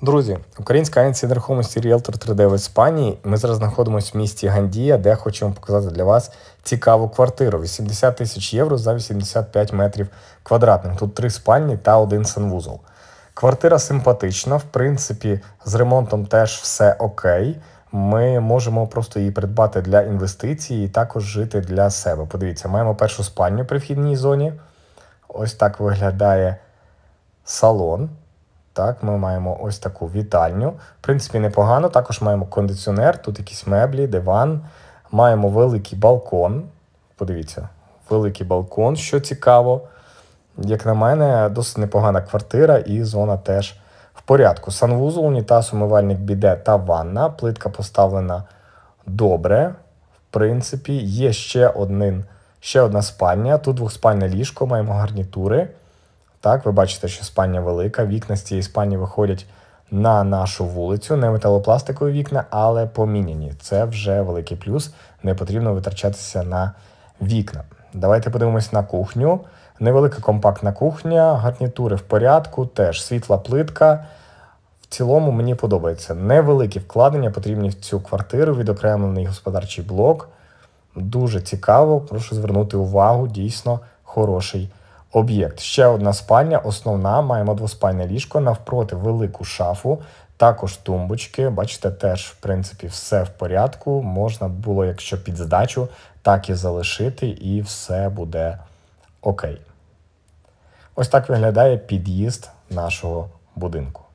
Друзі, українська агенція нерухомості Realtor 3D в Іспанії. Ми зараз знаходимося в місті Гандія, де хочемо показати для вас цікаву квартиру. 80 тисяч євро за 85 метрів квадратних. Тут три спальні та один санвузол. Квартира симпатична, в принципі, з ремонтом теж все окей. Ми можемо просто її придбати для інвестицій і також жити для себе. Подивіться, маємо першу спальню при вхідній зоні. Ось так виглядає салон. Так, Ми маємо ось таку вітальню. В принципі, непогано. Також маємо кондиціонер, тут якісь меблі, диван. Маємо великий балкон. Подивіться, великий балкон, що цікаво. Як на мене, досить непогана квартира і зона теж в порядку. Санвузол, унітаз, умивальник, біде та ванна. Плитка поставлена добре. В принципі, є ще один, ще одна спальня. Тут двохспальне ліжко, маємо гарнітури. Так, ви бачите, що спальня велика. Вікна з цієї спальні виходять на нашу вулицю, не металопластикові вікна, але поміняні. Це вже великий плюс. Не потрібно витрачатися на вікна. Давайте подивимось на кухню. Невелика компактна кухня, гарнітури в порядку, теж світла плитка. В цілому мені подобається. Невеликі вкладення потрібні в цю квартиру, відокремлений господарчий блок. Дуже цікаво, прошу звернути увагу, дійсно хороший об'єкт. Ще одна спальня, основна, маємо двоспальне ліжко, навпроти велику шафу, також тумбочки. Бачите, теж, в принципі, все в порядку. Можна було, якщо під здачу, так і залишити, і все буде окей. Ось так виглядає під'їзд нашого будинку.